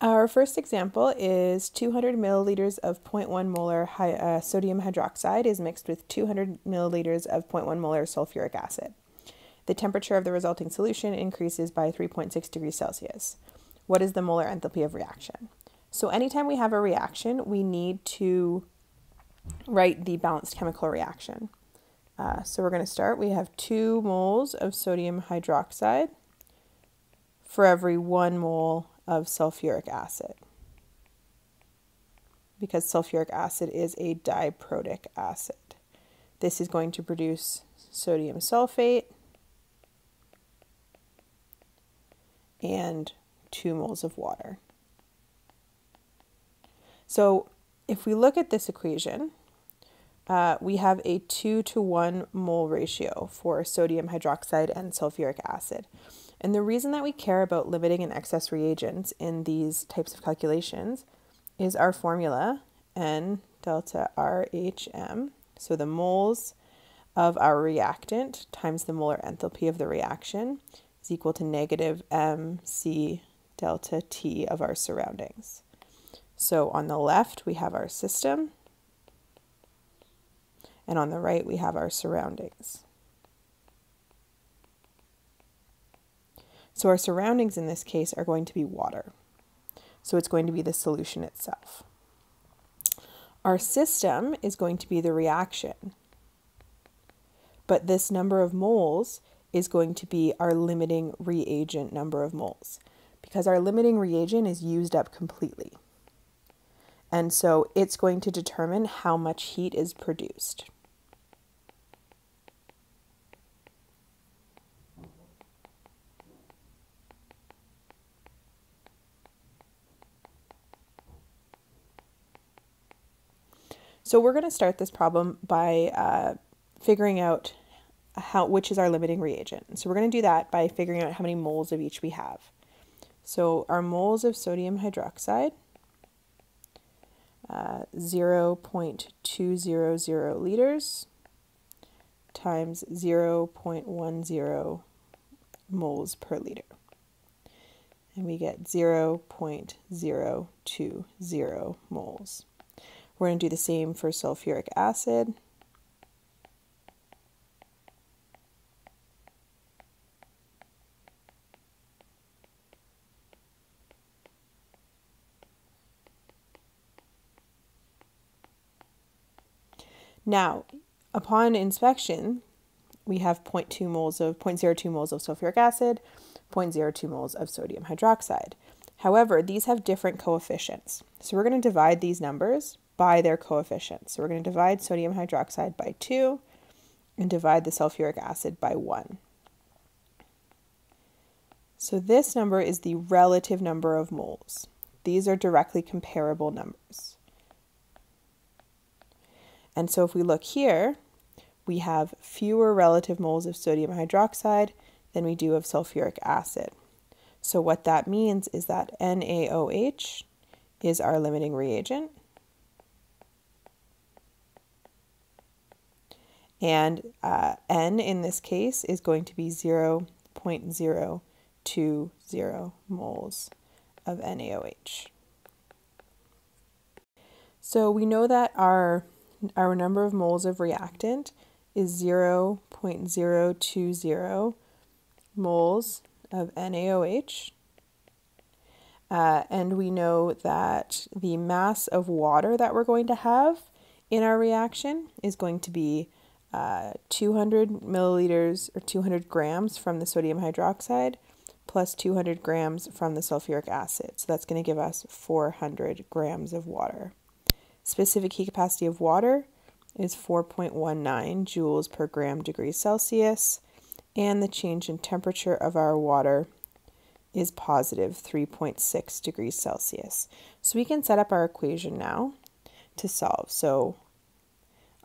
Our first example is 200 milliliters of 0.1 molar hi- uh, sodium hydroxide is mixed with 200 milliliters of 0.1 molar sulfuric acid. The temperature of the resulting solution increases by 3.6 degrees Celsius. What is the molar enthalpy of reaction? So anytime we have a reaction, we need to write the balanced chemical reaction. Uh, so we're going to start. We have two moles of sodium hydroxide for every one mole of sulfuric acid because sulfuric acid is a diprotic acid. This is going to produce sodium sulfate and 2 moles of water. So if we look at this equation, uh, we have a 2 to 1 mole ratio for sodium hydroxide and sulfuric acid. And the reason that we care about limiting and excess reagents in these types of calculations is our formula N delta RHM. So the moles of our reactant times the molar enthalpy of the reaction is equal to negative MC delta T of our surroundings. So on the left, we have our system, and on the right, we have our surroundings. So our surroundings in this case are going to be water. So it's going to be the solution itself. Our system is going to be the reaction. But this number of moles is going to be our limiting reagent number of moles because our limiting reagent is used up completely. And so it's going to determine how much heat is produced. So we're going to start this problem by uh, figuring out how which is our limiting reagent. So we're going to do that by figuring out how many moles of each we have. So our moles of sodium hydroxide, uh, 0.200 liters times 0.10 moles per liter. And we get 0.020 moles. We're going to do the same for sulfuric acid. Now, upon inspection, we have 0.2 moles of 0.02 moles of sulfuric acid, 0.02 moles of sodium hydroxide. However, these have different coefficients. So we're going to divide these numbers by their coefficients. So we're going to divide sodium hydroxide by 2 and divide the sulfuric acid by 1. So this number is the relative number of moles. These are directly comparable numbers. And so if we look here, we have fewer relative moles of sodium hydroxide than we do of sulfuric acid. So what that means is that NaOH is our limiting reagent And uh, N in this case is going to be 0.020 moles of NaOH. So we know that our, our number of moles of reactant is 0.020 moles of NaOH. Uh, and we know that the mass of water that we're going to have in our reaction is going to be uh, 200 milliliters or 200 grams from the sodium hydroxide plus 200 grams from the sulfuric acid. So that's going to give us 400 grams of water. Specific heat capacity of water is 4.19 joules per gram degree Celsius, and the change in temperature of our water is positive 3.6 degrees Celsius. So we can set up our equation now to solve. So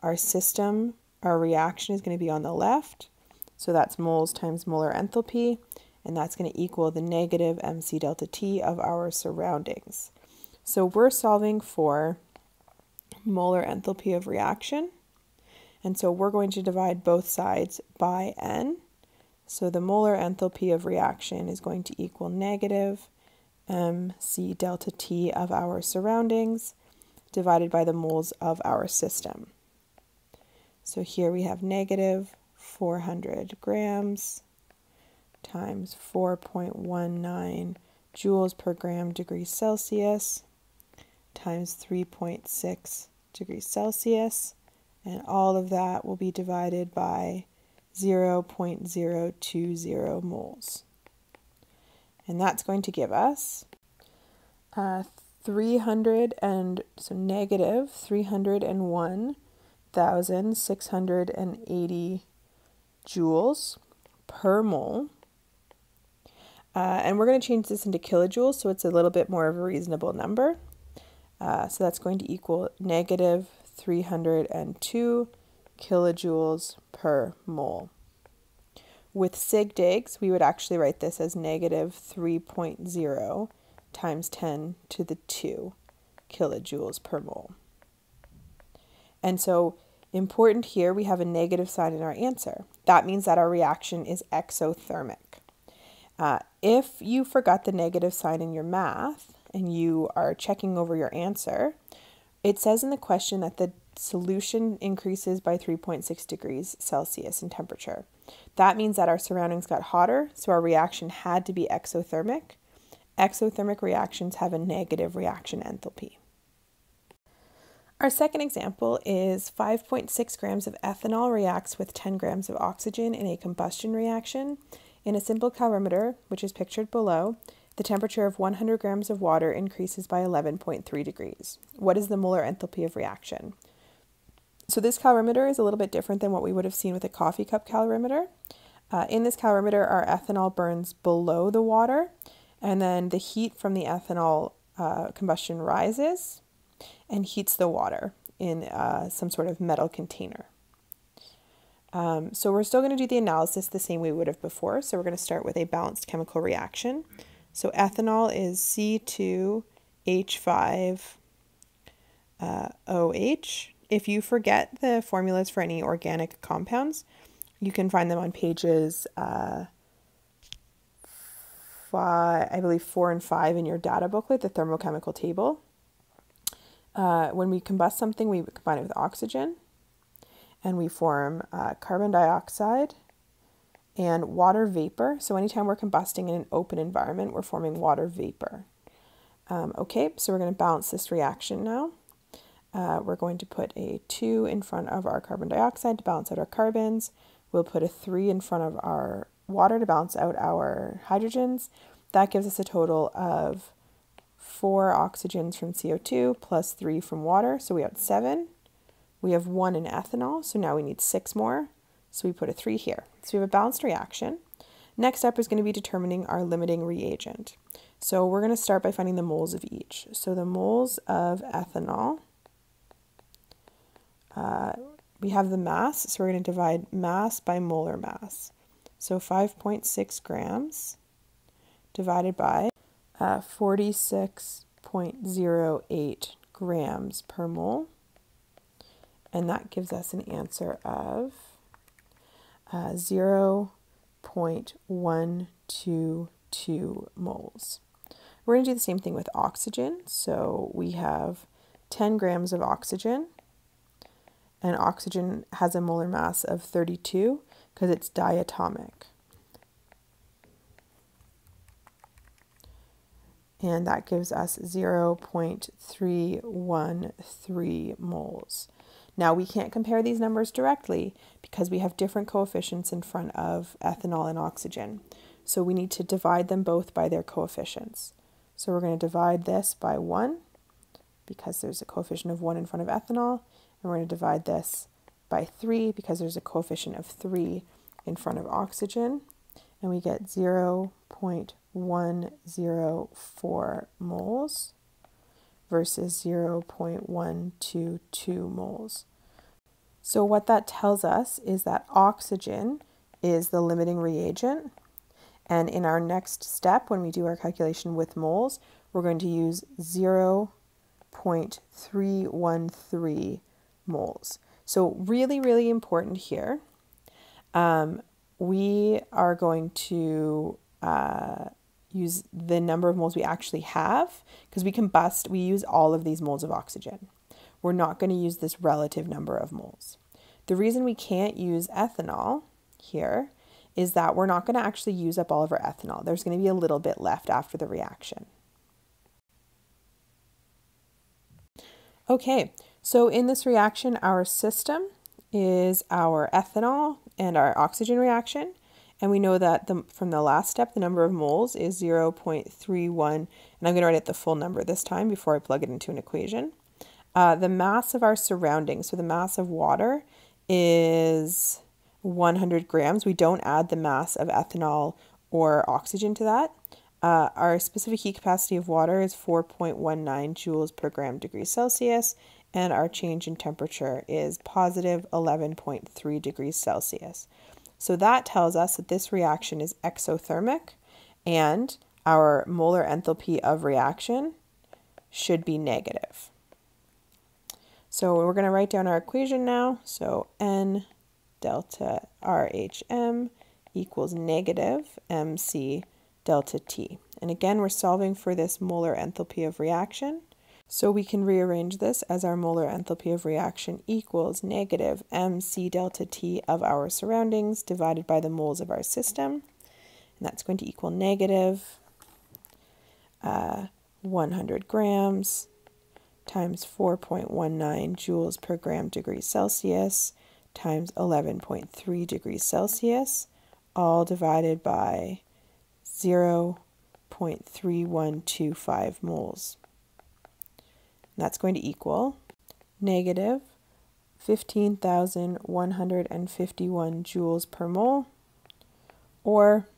our system our reaction is going to be on the left, so that's moles times molar enthalpy, and that's going to equal the negative mc delta T of our surroundings. So we're solving for molar enthalpy of reaction, and so we're going to divide both sides by N. So the molar enthalpy of reaction is going to equal negative mc delta T of our surroundings divided by the moles of our system. So here we have negative 400 grams times 4.19 joules per gram degrees Celsius times 3.6 degrees Celsius, and all of that will be divided by 0.020 moles. And that's going to give us uh, 300 and so negative 301,680 joules per mole. Uh, and we're going to change this into kilojoules so it's a little bit more of a reasonable number. Uh, so that's going to equal negative 302 kilojoules per mole. With sig digs, we would actually write this as negative 3.0 times 10 to the 2 kilojoules per mole. And so important here, we have a negative sign in our answer. That means that our reaction is exothermic. Uh, if you forgot the negative sign in your math and you are checking over your answer, it says in the question that the solution increases by 3.6 degrees Celsius in temperature. That means that our surroundings got hotter, so our reaction had to be exothermic. Exothermic reactions have a negative reaction enthalpy. Our second example is 5.6 grams of ethanol reacts with 10 grams of oxygen in a combustion reaction. In a simple calorimeter, which is pictured below, the temperature of 100 grams of water increases by 11.3 degrees. What is the molar enthalpy of reaction? So this calorimeter is a little bit different than what we would have seen with a coffee cup calorimeter. Uh, in this calorimeter, our ethanol burns below the water, and then the heat from the ethanol uh, combustion rises and heats the water in uh, some sort of metal container. Um, so we're still going to do the analysis the same way we would have before. So we're going to start with a balanced chemical reaction. So ethanol is C2H5OH. Uh, if you forget the formulas for any organic compounds, you can find them on pages uh, five, I believe four and five in your data booklet, the thermochemical table. Uh, when we combust something, we combine it with oxygen and we form uh, carbon dioxide and water vapor. So anytime we're combusting in an open environment, we're forming water vapor. Um, okay, so we're going to balance this reaction now. Uh, we're going to put a 2 in front of our carbon dioxide to balance out our carbons. We'll put a 3 in front of our water to balance out our hydrogens. That gives us a total of 4 oxygens from CO2 plus 3 from water. So we have 7. We have 1 in ethanol, so now we need 6 more. So we put a 3 here. So we have a balanced reaction. Next up is going to be determining our limiting reagent. So we're going to start by finding the moles of each. So the moles of ethanol uh, we have the mass, so we're going to divide mass by molar mass. So 5.6 grams divided by uh, 46.08 grams per mole. And that gives us an answer of uh, 0.122 moles. We're going to do the same thing with oxygen. So we have 10 grams of oxygen and oxygen has a molar mass of 32 because it's diatomic. And that gives us 0.313 moles. Now we can't compare these numbers directly because we have different coefficients in front of ethanol and oxygen. So we need to divide them both by their coefficients. So we're going to divide this by 1 because there's a coefficient of 1 in front of ethanol and we're going to divide this by 3 because there's a coefficient of 3 in front of oxygen. And we get 0.104 moles versus 0.122 moles. So what that tells us is that oxygen is the limiting reagent. And in our next step, when we do our calculation with moles, we're going to use 0.313 moles. So really, really important here. Um, we are going to uh, use the number of moles we actually have because we combust, we use all of these moles of oxygen. We're not going to use this relative number of moles. The reason we can't use ethanol here is that we're not going to actually use up all of our ethanol. There's going to be a little bit left after the reaction. Okay, so in this reaction, our system is our ethanol and our oxygen reaction. And we know that the, from the last step, the number of moles is 0.31. And I'm going to write it the full number this time before I plug it into an equation. Uh, the mass of our surroundings, so the mass of water, is 100 grams. We don't add the mass of ethanol or oxygen to that. Uh, our specific heat capacity of water is 4.19 joules per gram degree Celsius, and our change in temperature is positive 11.3 degrees Celsius. So that tells us that this reaction is exothermic, and our molar enthalpy of reaction should be negative. So we're going to write down our equation now. So N delta RHM equals negative MC delta T. And again, we're solving for this molar enthalpy of reaction. So we can rearrange this as our molar enthalpy of reaction equals negative mc delta T of our surroundings divided by the moles of our system. And that's going to equal negative uh, 100 grams times 4.19 joules per gram degree Celsius times 11.3 degrees Celsius, all divided by 0.3125 moles. That's going to equal negative 15,151 joules per mole or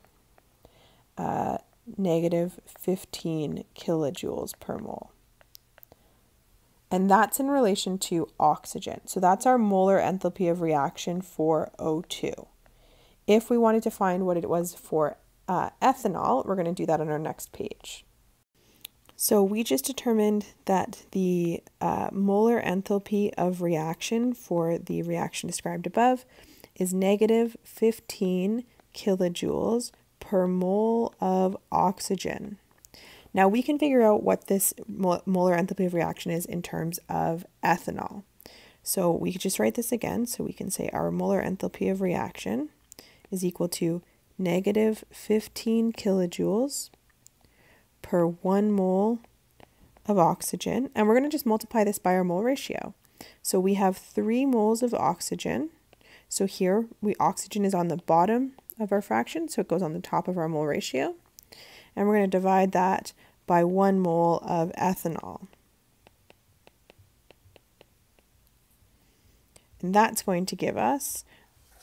uh, negative 15 kilojoules per mole. And that's in relation to oxygen. So that's our molar enthalpy of reaction for O2. If we wanted to find what it was for uh, ethanol, we're going to do that on our next page. So we just determined that the uh, molar enthalpy of reaction for the reaction described above is negative 15 kilojoules per mole of oxygen. Now we can figure out what this molar enthalpy of reaction is in terms of ethanol. So we could just write this again. So we can say our molar enthalpy of reaction is equal to negative 15 kilojoules per one mole of oxygen. And we're going to just multiply this by our mole ratio. So we have three moles of oxygen. So here we oxygen is on the bottom of our fraction, so it goes on the top of our mole ratio. And we're going to divide that by one mole of ethanol. And that's going to give us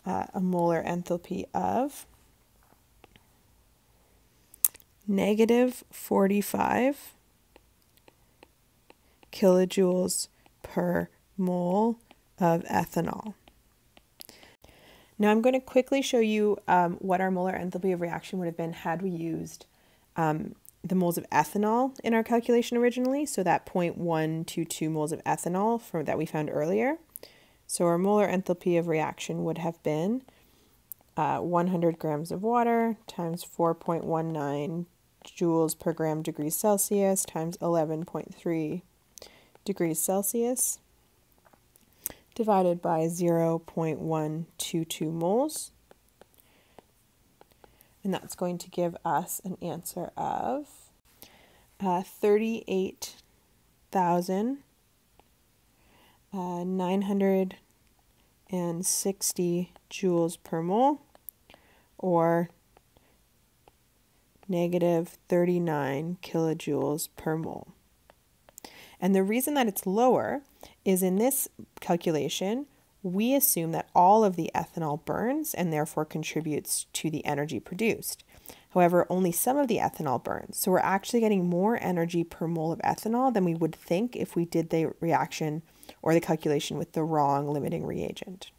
uh, a molar enthalpy of negative 45 kilojoules per mole of ethanol. Now I'm going to quickly show you um, what our molar enthalpy of reaction would have been had we used um, the moles of ethanol in our calculation originally, so that 0.122 moles of ethanol from, that we found earlier. So our molar enthalpy of reaction would have been uh, 100 grams of water times 4.19 joules per gram degrees Celsius times 11.3 degrees Celsius divided by 0.122 moles. And that's going to give us an answer of uh, 38,960 uh, joules per mole or negative 39 kilojoules per mole. And the reason that it's lower is in this calculation, we assume that all of the ethanol burns and therefore contributes to the energy produced. However, only some of the ethanol burns, so we're actually getting more energy per mole of ethanol than we would think if we did the reaction or the calculation with the wrong limiting reagent.